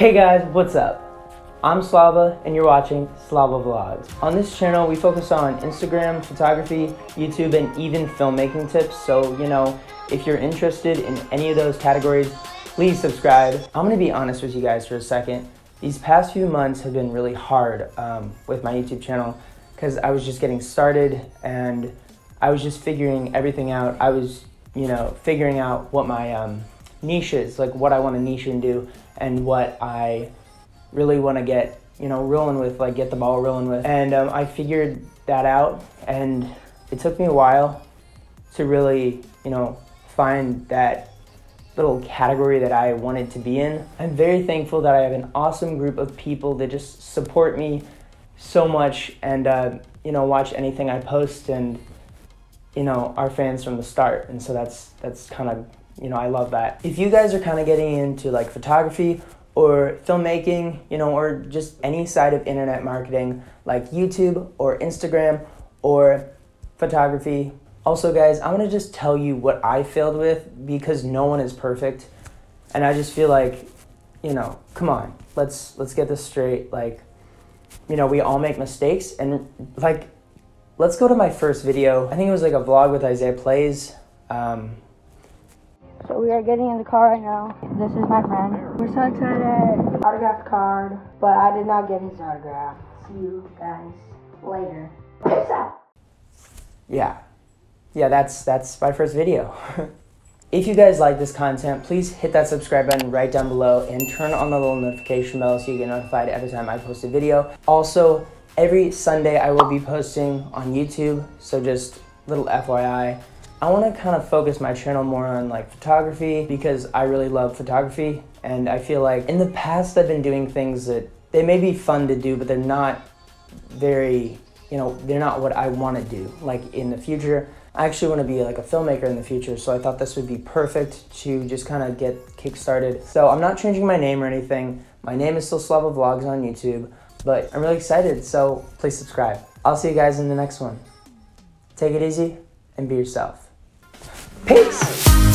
Hey guys, what's up? I'm Slava and you're watching Slava Vlogs. On this channel, we focus on Instagram, photography, YouTube, and even filmmaking tips. So, you know, if you're interested in any of those categories, please subscribe. I'm gonna be honest with you guys for a second. These past few months have been really hard um, with my YouTube channel because I was just getting started and I was just figuring everything out. I was, you know, figuring out what my um, niche is, like what I want to niche into and what I really want to get, you know, rolling with, like get the ball rolling with. And um, I figured that out and it took me a while to really, you know, find that little category that I wanted to be in. I'm very thankful that I have an awesome group of people that just support me so much and, uh, you know, watch anything I post and, you know, are fans from the start. And so that's, that's kind of, you know, I love that. If you guys are kind of getting into like photography or filmmaking, you know, or just any side of internet marketing like YouTube or Instagram or photography. Also, guys, I want to just tell you what I failed with because no one is perfect. And I just feel like, you know, come on, let's let's get this straight. Like, you know, we all make mistakes and like let's go to my first video. I think it was like a vlog with Isaiah Plays. Um, we are getting in the car right now. This is my friend. We're so excited. Autographed card, but I did not get his autograph. See you guys later. Peace out. yeah yeah that's that's my first video if you guys like this content please hit that subscribe button right down below and turn on the little notification bell so you get notified every time i post a video also every sunday i will be posting on youtube so just little fyi i want to kind of focus my channel more on like photography because i really love photography and i feel like in the past i've been doing things that they may be fun to do but they're not very you know, they're not what I want to do. Like in the future, I actually want to be like a filmmaker in the future, so I thought this would be perfect to just kind of get kick-started. So I'm not changing my name or anything. My name is still Slava Vlogs on YouTube, but I'm really excited, so please subscribe. I'll see you guys in the next one. Take it easy and be yourself. Peace!